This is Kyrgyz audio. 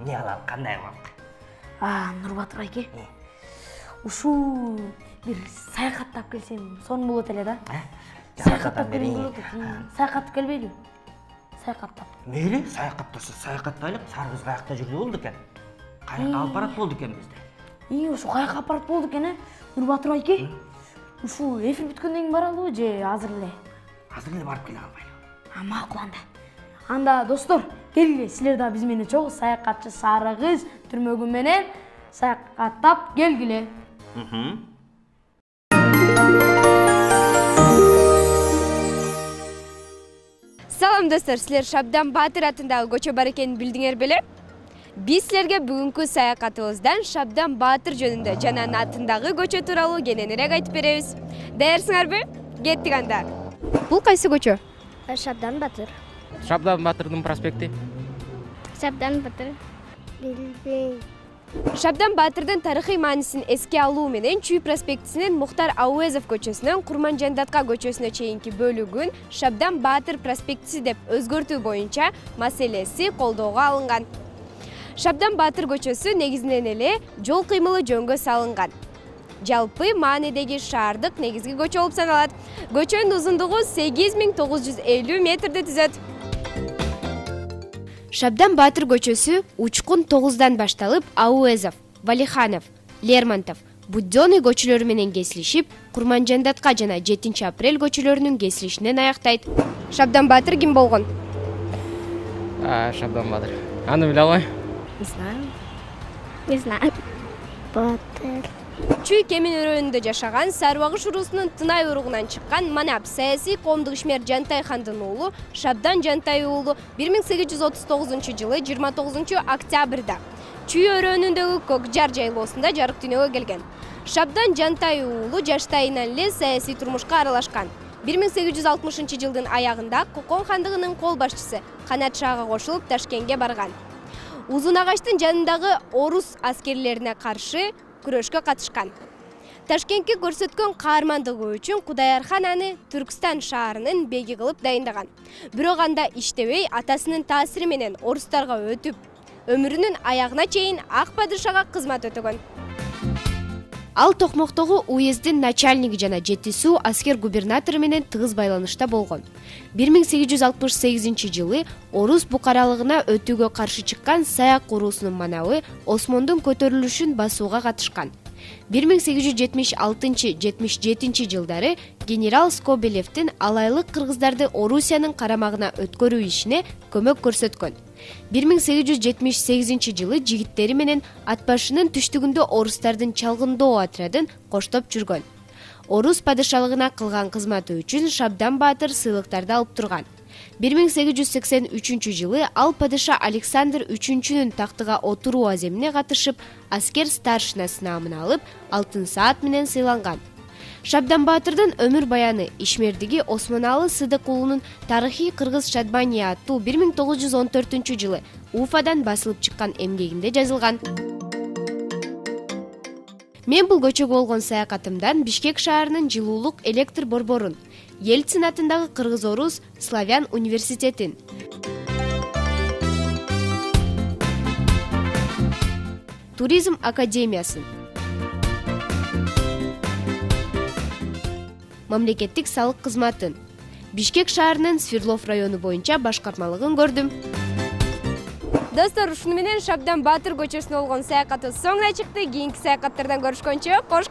эмне кылалы кандай кылалы нурбатыр айке ушул бир саякаттап келсем сонун болот эле да саякаттап келгем болот саякаттап келбейлиби саякаттап мейли саякаттаса саякаттайлык сары кыз каякта жүрдү болду экен каяка алып барат болду экен бизди и ошо каяка алып барат болду экен э нурбатыр айке ушул эфир бүткөндөн кийин баралыбы же азыр эле азыр эле барып келе калбайлыбы макул анда анда достор келгиле силер дагы биз менен чогуу саякатчы сары кыз түрмөгү менен саякаттап келгиле. Салам достор. Силер шабдан баатыр атындагы көчө бар экенин билдиңер беле. Биз силерге бүгүнкү саякатыбыздан шабдан баатыр жөнүндө жана анын атындагы көчө тууралуу кененирээк айтып беребиз. Даярсыңарбы? Кеттик анда. Бул кайсы көчө? Шабдан батыр. Шабдан батырдын проспекти. Шабдан батыр. Билбейм. Шабдан баатырдын тарыхый маанисин эске алуу менен чүй проспектисинин мухтар абуэзов көчөсүнөн курманжандатка көчөсүнө чейинки бөлүгүн шабдан баатыр проспектиси деп өзгөртүү боюнча маселеси колдоого алынган. Шабдан баатыр көчөсү негизинен эле жол кыймылы жөнгө салынган. Жалпы маанидеги шаардык негизги көчө болуп саналат. Көчөнүн узундугу сегиз миң тогуз жүз элүү метрди түзөт шабдан баатыр көчөсү учкун тогуздан башталып ауэзов валиханов лермонтов буденный көчөлөрү менен кесилишип курманжандатка жана жетинчи апрель көчөлөрүнүн кесилишинен аяктайт. Шабдан баатыр ким болгон? Шабдан баатыр аны биле албайм. Не знаю. Не знаю. Баатыр чүй кемин өрөөнүндө жашаган сары багыш уруусунун тынай уругунан чыккан манап саясий коомдук ишмер жантай хандын уулу шабдан жантай уулу бир миң сегиз жүз отуз тогузунчу жылы жыйырма тогузунчу октябрда чүй өрөөнүндөгү көк жар жайлоосунда жарык дүйнөгө келген. Шабдан жантай уулу жаштайынан эле саясий турмушка аралашкан. бир миң сегиз жүз алтымышынчы жылдын аягында кокон хандыгынын кол башчысы канат шаага кошулуп ташкентке барган. Узун агачтын жанындагы орус аскерлерине каршы күрөшкө катышкан. Ташкентке көрсөткөн каармандыгы үчүн кудайархан аны түркстан шаарынын беги кылып дайындаган. Бирок анда иштебей атасынын таасири менен орустарга өтүп өмүрүнүн аягына чейин ак падышага кызмат өтөгөн ал токмоктогу уезддин начальниги жана жети суу аскер губернатору менен тыгыз байланышта болгон. Бир миң сегиз жүз алтымыш сегизинчи жылы орус букаралыгына өтүүгө каршы чыккан саяк уруусунун манабы осмондун көтөрүлүшүн басууга катышкан бир миң сегиз жүз жетимиш алтынчы жетимиш жетинчи жылдары генерал скобелевдин алайлык кыргыздарды орусиянын карамагына өткөрүү ишине көмөк көрсөткөн. Бир миң сегиз жүз жетимиш сегизинчи жылы жигиттери менен ат башынын түштүгүндө орустардын чалгындоо отрядын коштоп жүргөн. Орус падышалыгына кылган кызматы үчүн шабдан баатыр сыйлыктарды алып турган бир миң сегиз жүз сексен үчүнчү жылы ал падыша александр үчүнчүнүн тактыга отуруу аземине катышып аскер старшинасы наамын алып алтын саат менен сыйланган. Шабдан баатырдын өмүр баяны ишмердиги осмоналы сыдык уулунун тарыхый кыргыз шадбания аттуу бир миң тогуз жүз он төртүнчү жылы уфадан басылып чыккан эмгегинде жазылган мен бул көчөгө болгон саякатымдан бишкек шаарынын жылуулук электр борборун ельцин атындагы кыргыз орус славян университетин. Туризм академиясын. Мамлекеттик салык кызматын. Бишкек шаарынын свердлов району боюнча башкармалыгын көрдүм достор ушуну менен шабдан баатыр көчөсүнө болгон саякатыбыз соңуна чыкты кийинки саякаттардан көрүшкөнчө кош